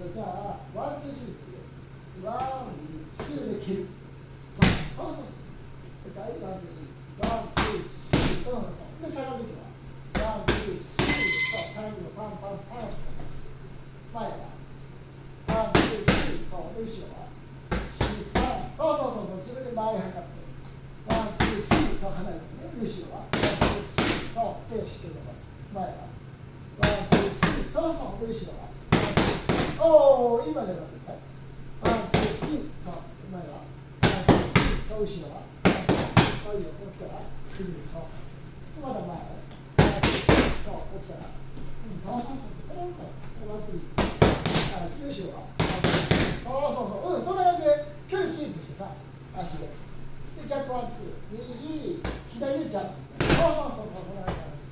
とじゃあワンツースリーワンツーで切るそうそうそう大ワンツースリーワンツースリーうんで下がるときはワンツースリーそう下がるとパンパンパン前はワンツースリーそうで後ろは4 3そうそうそうそう自分で前測ってワンツースリーそう離れてね後ろはワンツースリーそう手をしっかり伸ばす前はワンツースリーそうそうで後ろはおお今ねワンツースーそうそう前はワンツースーそう。後ろはワンツースーそういいよこっから次にそうそうまだ前ワンツースーそうこっからうんそうそうそうそれはワンツーあ後ろはそうそうそううんそんな感じで距離キープしてさ足でで逆ワンツー右左ジャンプそうそうそうそうそんな感じ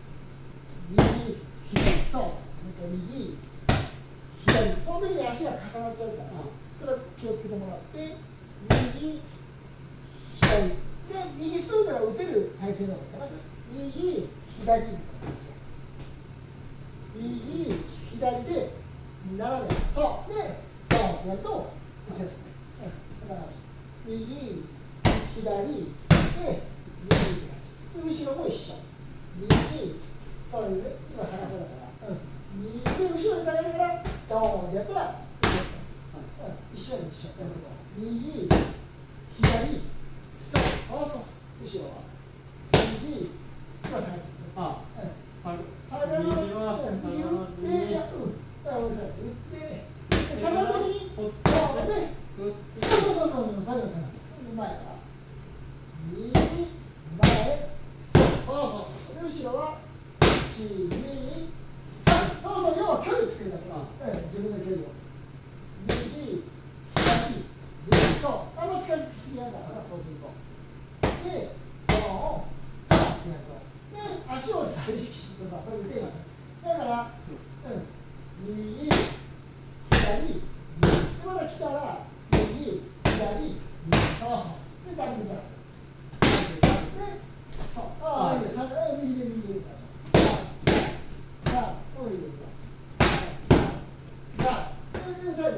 右左そうそう右。その時に足が重なっちゃうからそれは気をつけてもらって右左で右ストレートが打てる体勢なのかな右左みたいな感じ右左で斜めそうでドンってやると打ちやすくなる、右左で右って感じで後ろも一緒右そういうね今探せだから、うん、右300は、一緒に一緒やると右左右そうそう後ろは右今下がっちあ下がる右は右打ってやうん打って下がる時にこうやってそうそうそうそう下がる下がる前は右前そうそうそうで後ろは1 2は距離作るだけ。うん自分の距離を右左右そう。あんま近づきすぎやからさそうすると。でドーンドーンってやると。で足をさ意識してさそれでだからうん。右左右。でまた来たら右左右そうそうそうでダブルジャンプでそうああいいねさあ右で右でさあおいでさあで最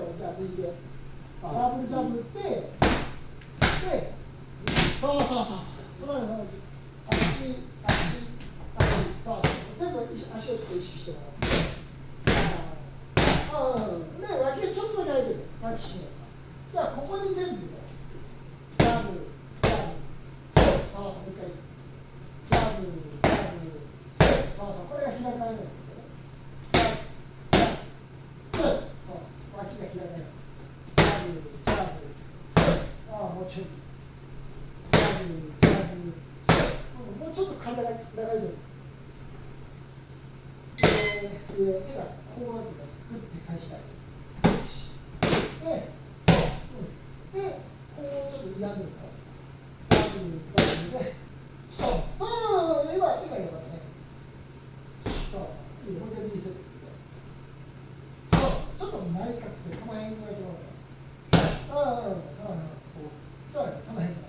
ダブルジャンプ打ってでそうそうそうそうそのような感じ足足足そうそう全部足をちょっと意識してもらってうんで脇ちょっとだけ開いてる脇締めじゃあここに全部ねジャブジャブそうそうそうもう一回ジャブジャブそうそうそうこれが開かないのねジャブジャブそうそう脇が開かないジャブジャブそうああもうちょいジャブジャブもうちょっと体が流れてる上上手がこうなってからグッて返したい1で、うん、でこうちょっと嫌でるからダブルダブルでそうそう今今よかったねそうそうそういいもう一回 B セットそうちょっと内角でこの辺ぐらいところそうそうそ这他们还怎